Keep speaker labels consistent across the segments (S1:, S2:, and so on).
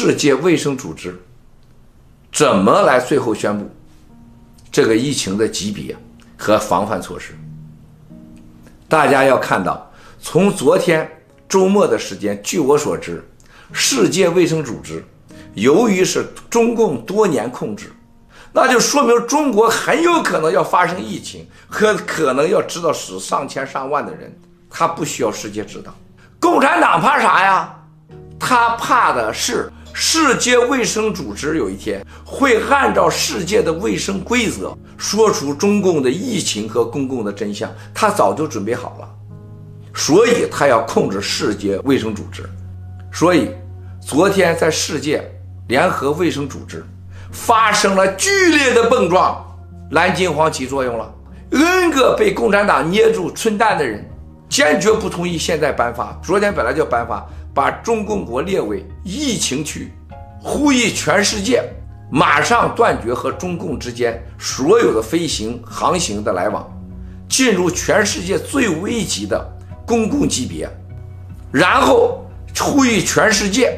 S1: 世界卫生组织怎么来最后宣布这个疫情的级别和防范措施？大家要看到，从昨天周末的时间，据我所知，世界卫生组织由于是中共多年控制，那就说明中国很有可能要发生疫情，和可能要知道死上千上万的人，他不需要世界知道。共产党怕啥呀？他怕的是世界卫生组织有一天会按照世界的卫生规则说出中共的疫情和公共的真相，他早就准备好了，所以他要控制世界卫生组织。所以，昨天在世界联合卫生组织发生了剧烈的碰撞，蓝金黄起作用了，N 个被共产党捏住春蛋的人。坚决不同意现在颁发。昨天本来就颁发，把中共国列为疫情区，呼吁全世界马上断绝和中共之间所有的飞行、航行的来往，进入全世界最危急的公共级别。然后呼吁全世界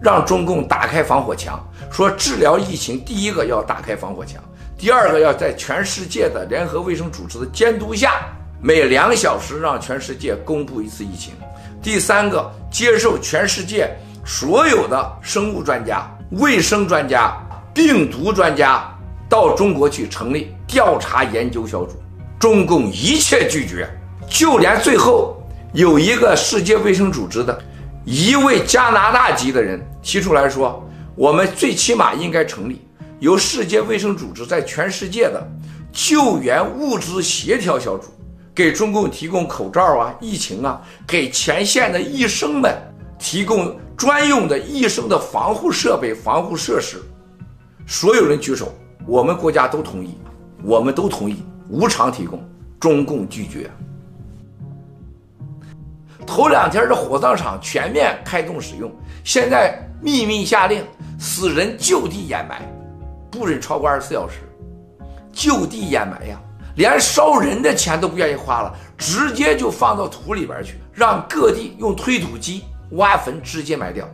S1: 让中共打开防火墙，说治疗疫情第一个要打开防火墙，第二个要在全世界的联合卫生组织的监督下。每两小时让全世界公布一次疫情。第三个，接受全世界所有的生物专家、卫生专家、病毒专家到中国去成立调查研究小组。中共一切拒绝，就连最后有一个世界卫生组织的一位加拿大籍的人提出来说：“我们最起码应该成立由世界卫生组织在全世界的救援物资协调小组。”给中共提供口罩啊，疫情啊，给前线的医生们提供专用的医生的防护设备、防护设施。所有人举手，我们国家都同意，我们都同意无偿提供。中共拒绝。头两天的火葬场全面开动使用，现在秘密下令，死人就地掩埋，不准超过二十四小时，就地掩埋呀。连烧人的钱都不愿意花了，直接就放到土里边去，让各地用推土机挖坟，直接埋掉。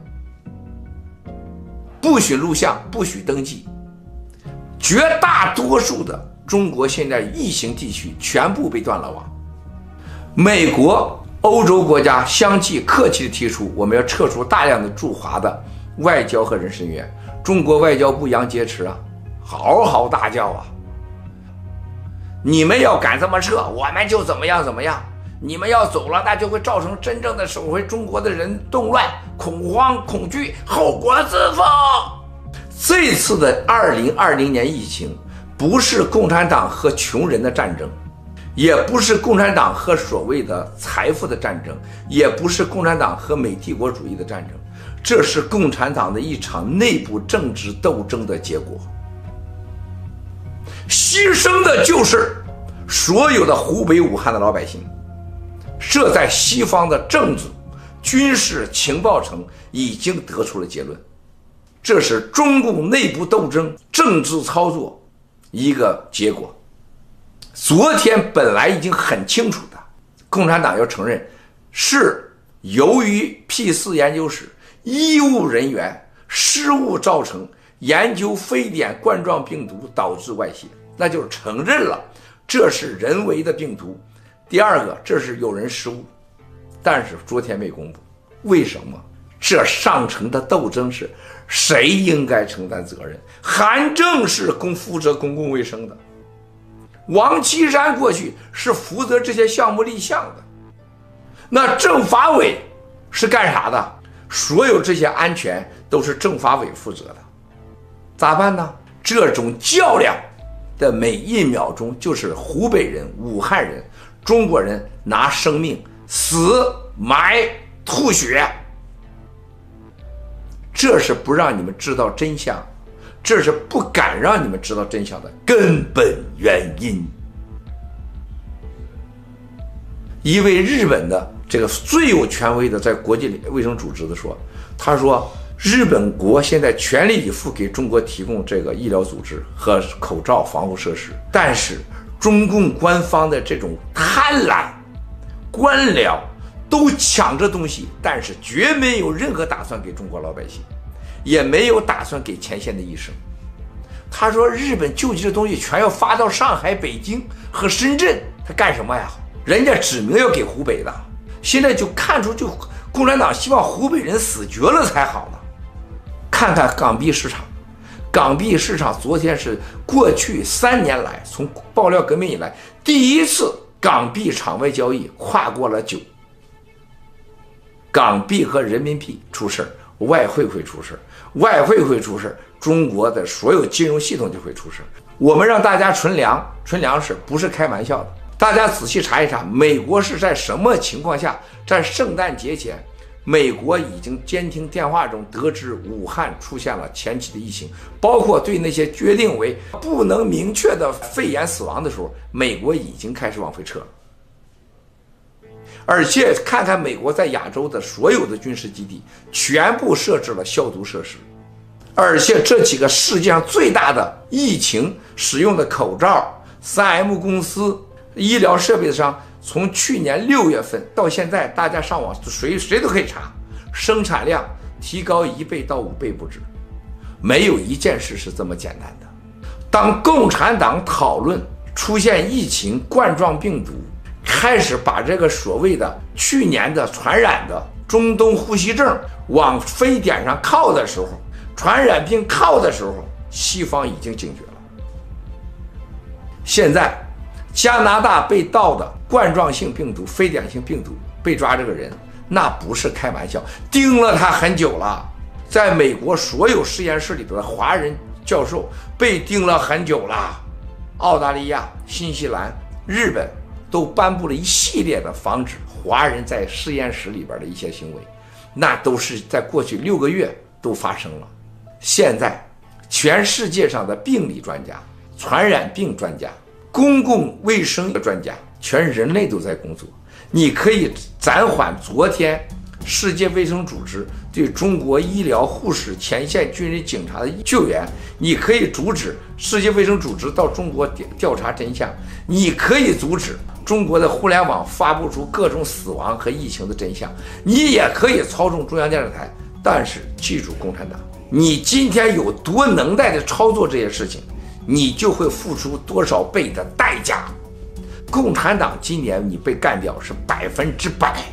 S1: 不许录像，不许登记。绝大多数的中国现在疫情地区全部被断了网。美国、欧洲国家相继客气的提出，我们要撤出大量的驻华的外交和人事人员。中国外交部杨洁篪啊，嚎嚎大叫啊！你们要敢这么撤，我们就怎么样怎么样。你们要走了，那就会造成真正的守回中国的人动乱、恐慌、恐惧，后果自负。这次的二零二零年疫情，不是共产党和穷人的战争，也不是共产党和所谓的财富的战争，也不是共产党和美帝国主义的战争，这是共产党的一场内部政治斗争的结果。牺牲的就是所有的湖北武汉的老百姓，这在西方的政治、军事、情报层已经得出了结论，这是中共内部斗争、政治操作一个结果。昨天本来已经很清楚的，共产党要承认是由于 P 四研究室医务人员失误造成研究非典冠状病毒导致外泄。那就承认了，这是人为的病毒。第二个，这是有人失误，但是昨天没公布，为什么？这上层的斗争是谁应该承担责任？韩正是公负责公共卫生的，王岐山过去是负责这些项目立项的，那政法委是干啥的？所有这些安全都是政法委负责的，咋办呢？这种较量。的每一秒钟就是湖北人、武汉人、中国人拿生命死、埋、吐血，这是不让你们知道真相，这是不敢让你们知道真相的根本原因。一位日本的这个最有权威的在国际卫生组织的说，他说。日本国现在全力以赴给中国提供这个医疗组织和口罩防护设施，但是中共官方的这种贪婪，官僚都抢着东西，但是绝没有任何打算给中国老百姓。也没有打算给前线的医生。他说：“日本救济的东西全要发到上海、北京和深圳，他干什么呀？人家指明要给湖北的，现在就看出就共产党希望湖北人死绝了才好呢。看看港币市场，港币市场昨天是过去三年来从爆料革命以来第一次港币场外交易跨过了九。港币和人民币出事儿，外汇会出事儿，外汇会出事儿。”中国的所有金融系统就会出事。我们让大家存粮、存粮食，不是开玩笑的。大家仔细查一查，美国是在什么情况下，在圣诞节前，美国已经监听电话中得知武汉出现了前期的疫情，包括对那些决定为不能明确的肺炎死亡的时候，美国已经开始往回撤。而且看看美国在亚洲的所有的军事基地，全部设置了消毒设施。而且这几个世界上最大的疫情使用的口罩，3M 公司医疗设备商，从去年六月份到现在，大家上网谁谁都可以查，生产量提高一倍到五倍不止。没有一件事是这么简单的。当共产党讨论出现疫情冠状病毒，开始把这个所谓的去年的传染的中东呼吸症往非典上靠的时候。传染病靠的时候，西方已经警觉了。现在，加拿大被盗的冠状性病毒、非典型病毒被抓这个人，那不是开玩笑，盯了他很久了。在美国，所有实验室里边的华人教授被盯了很久了。澳大利亚、新西兰、日本都颁布了一系列的防止华人在实验室里边的一些行为，那都是在过去六个月都发生了。现在，全世界上的病理专家、传染病专家、公共卫生的专家，全人类都在工作。你可以暂缓昨天世界卫生组织对中国医疗护士、前线军人、警察的救援，你可以阻止世界卫生组织到中国调调查真相，你可以阻止中国的互联网发布出各种死亡和疫情的真相，你也可以操纵中央电视台。但是记住，共产党。你今天有多能耐的操作这些事情，你就会付出多少倍的代价。共产党今年你被干掉是百分之百，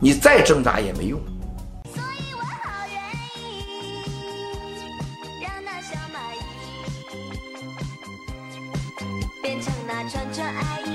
S1: 你再挣扎也没用。所以我好愿意让那小蚂蚁变成那串串爱。